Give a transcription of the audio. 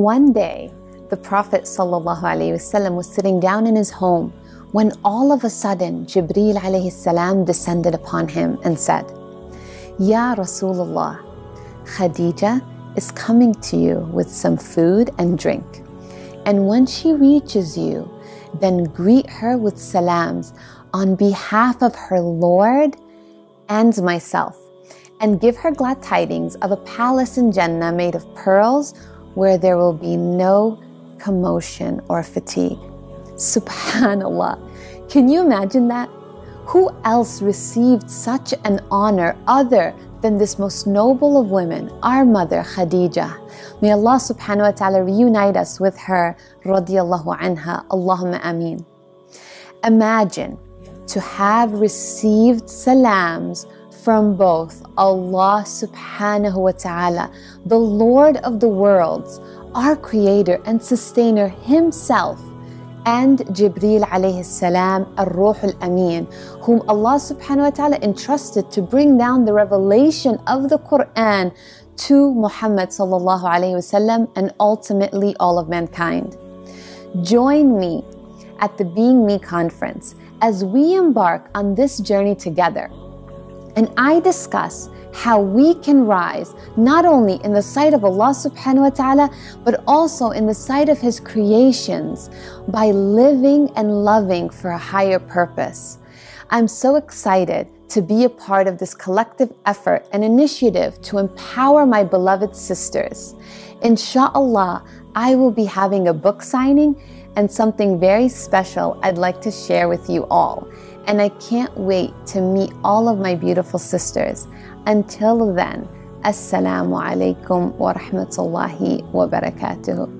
One day, the Prophet ﷺ was sitting down in his home when all of a sudden Jibreel salam descended upon him and said, Ya Rasulullah, Khadija is coming to you with some food and drink. And when she reaches you, then greet her with salams on behalf of her Lord and myself, and give her glad tidings of a palace in Jannah made of pearls where there will be no commotion or fatigue. Subhanallah. Can you imagine that? Who else received such an honor other than this most noble of women, our mother Khadija? May Allah subhanahu wa ta'ala reunite us with her, radiallahu anha, Allahumma ameen. Imagine to have received salams from both Allah subhanahu wa ta'ala, the Lord of the worlds, our creator and sustainer himself, and Jibreel alayhi salam, al-Ruh al-Amin, whom Allah subhanahu wa ta'ala entrusted to bring down the revelation of the Quran to Muhammad sallallahu alayhi wasallam and ultimately all of mankind. Join me at the Being Me conference as we embark on this journey together. And I discuss how we can rise not only in the sight of Allah subhanahu wa ta'ala, but also in the sight of His creations by living and loving for a higher purpose. I'm so excited to be a part of this collective effort and initiative to empower my beloved sisters. Inshallah, I will be having a book signing and something very special I'd like to share with you all. And I can't wait to meet all of my beautiful sisters. Until then, Assalamu alaikum wa rahmatullahi wa barakatuh.